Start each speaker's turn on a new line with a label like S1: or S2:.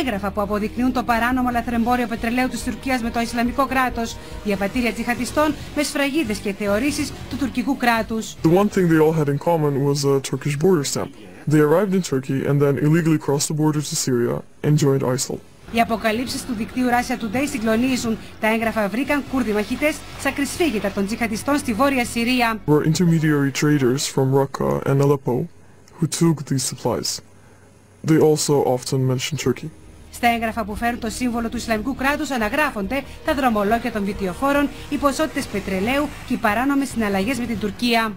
S1: Έγγραφα που αποδεικνύουν το παράνομο λαθρεμπόριο πετρελαίου της Τουρκίας με το Ισλαμικό κράτος, διαβατήρια τζιχατιστών με σφραγίδες και θεωρήσεις του τουρκικού κράτους.
S2: The one thing they all had in common was a Turkish border stamp. They arrived in Turkey and then illegally crossed the border to Syria and joined ISIL.
S1: Οι αποκαλύψεις του δικτύου Russia Today συγκλονίζουν. Τα έγγραφα βρήκαν Κούρδοι μαχητές σαν κρυσφύγητα των τζιχατιστών στη Βόρεια Συρία.
S2: Were intermediary traders from Raqqa and Aleppo who took these supplies. They also often mentioned Turkey.
S1: Στα έγγραφα που φέρουν το σύμβολο του Ισλαμικού κράτους αναγράφονται τα δρομολόγια των βιτιοφόρων, οι ποσότητες πετρελαίου και οι παράνομες συναλλαγές με την Τουρκία.